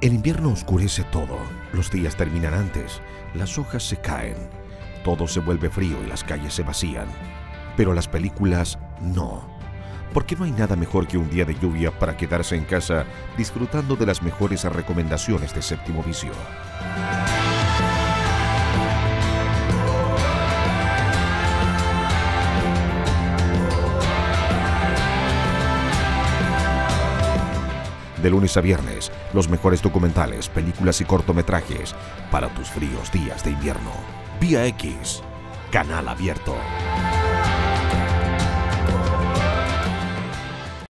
El invierno oscurece todo, los días terminan antes, las hojas se caen, todo se vuelve frío y las calles se vacían. Pero las películas no. Porque no hay nada mejor que un día de lluvia para quedarse en casa disfrutando de las mejores recomendaciones de Séptimo Vicio. De lunes a viernes, los mejores documentales, películas y cortometrajes para tus fríos días de invierno. Vía X, canal abierto.